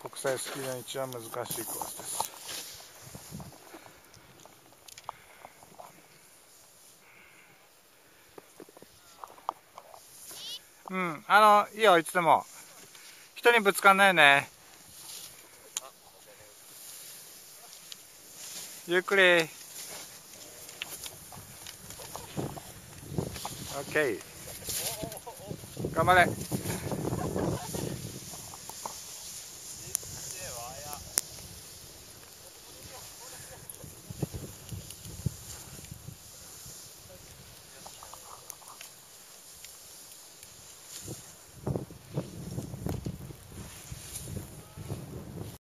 国際スキーの一番難しいコースです。うんあのいいよいつでも。人にぶつかんないね。ゆっくり。OK 頑張れ。